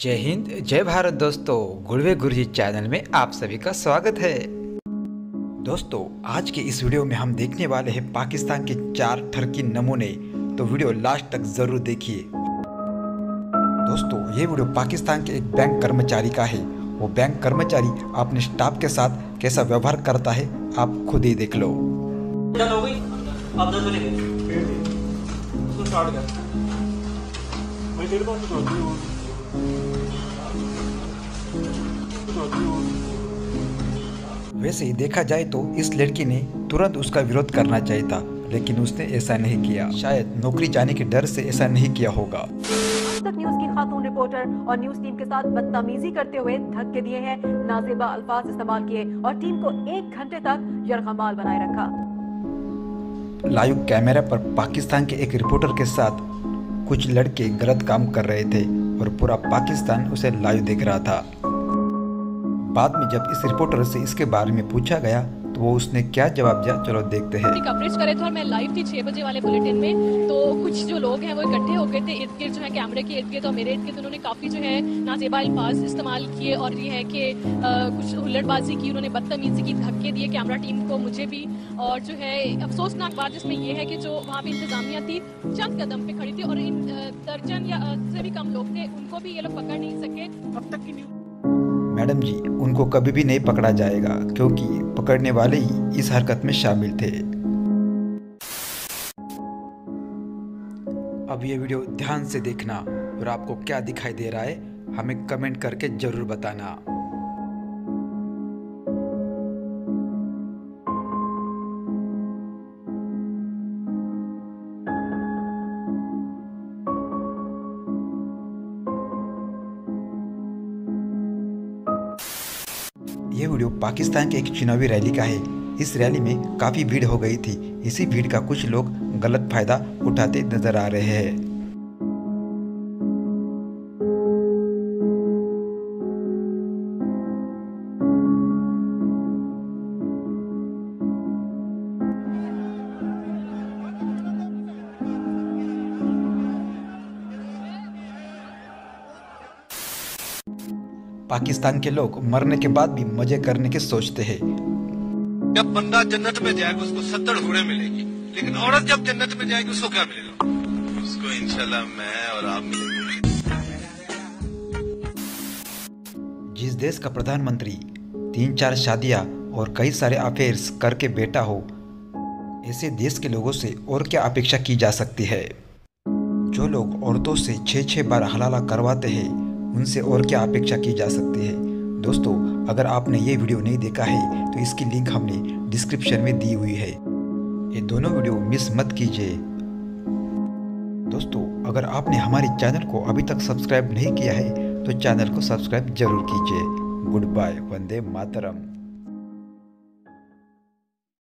जय हिंद जय भारत दोस्तों। गुड़वे गुरुजी चैनल में आप सभी का स्वागत है। दोस्तों आज के इस वीडियो में हम देखने वाले हैं पाकिस्तान के चार ठरकी नमूने तो वीडियो लास्ट तक ज़रूर देखिए। दोस्तों ये वीडियो पाकिस्तान के एक बैंक कर्मचारी का है। वो बैंक कर्मचारी अपने स्टाफ के साथ कैसा व्यवहार करता है आप खुद ही देख लो। अब वैसे ही देखा जाए तो इस लड़की ने तुरंत उसका विरोध करना चाहिए था लेकिन उसने ऐसा नहीं किया। शायद नौकरी जाने के डर से ऐसा नहीं किया होगा। तक न्यूज़ की खातून रिपोर्टर और न्यूज़ टीम के साथ बदतमीजी करते हुए धक्के दिए हैं नाजेबा अल्फाज इस्तेमाल किए और टीम को एक घंटे तक यरगमाल बनाए रखा। लाइव कैमरा पर पाकिस्तान के एक रिपोर्टर के साथ कुछ लड़के गलत काम कर रहे थे। और पूरा पाकिस्तान उसे लाइव देख रहा था। बाद में जब इस रिपोर्टर से इसके बारे में पूछा गया तो वो उसने क्या जवाब दिया? चलो देखते हैं। कवरेज करे थे और मैं लाइव थी छह बजे वाले बुलेटिन में तो कुछ जो लोग हैं वो इकट्ठे हो गए थे इर्द गिर्द जो है कैमरे के इर्द गिर्द और मेरे इर्द गिर्द उन्होंने काफ़ी जो है नाजेबा अल्फाज इस्तेमाल किए और ये है कि कुछ हुल्लड़बाजी की उन्होंने बदतमीजी की धक्के दिए कैमरा टीम को मुझे भी। और जो है अफसोसनाक बात इसमें ये है कि जो वहाँ पे इंतजामिया थी चंद कदम पे खड़ी थी और इन दर्जन या से भी कम लोग थे उनको भी ये लोग पकड़ नहीं सके। अब तक की न्यूज़ मैडम जी उनको कभी भी नहीं पकड़ा जाएगा क्योंकि पकड़ने वाले ही इस हरकत में शामिल थे। अब ये वीडियो ध्यान से देखना और आपको क्या दिखाई दे रहा है, हमें कमेंट करके ज़रूर बताना। ये वीडियो पाकिस्तान के एक चुनावी रैली का है। इस रैली में काफ़ी भीड़ हो गई थी। इसी भीड़ का कुछ लोग गलत फ़ायदा उठाते नज़र आ रहे हैं। पाकिस्तान के लोग मरने के बाद भी मज़े करने के सोचते हैं। जब बंदा जन्नत में जाएगा उसको सत्तर घोड़े मिलेगी। लेकिन औरत जब जन्नत में जाएगी उसको क्या मिलेगा? उसको इंशाल्लाह मैं और आप मिलेंगे। जिस देश का प्रधानमंत्री तीन चार शादियाँ और कई सारे अफेयर्स करके बेटा हो ऐसे देश के लोगों से और क्या अपेक्षा की जा सकती है? जो लोग औरतों से छः छः बार हलाला करवाते हैं उनसे और क्या अपेक्षा की जा सकती है? दोस्तों, अगर आपने ये वीडियो नहीं देखा है तो इसकी लिंक हमने डिस्क्रिप्शन में दी हुई है। ये दोनों वीडियो मिस मत कीजिए। दोस्तों, अगर आपने हमारे चैनल को अभी तक सब्सक्राइब नहीं किया है तो चैनल को सब्सक्राइब ज़रूर कीजिए। गुड बाय, वंदे मातरम।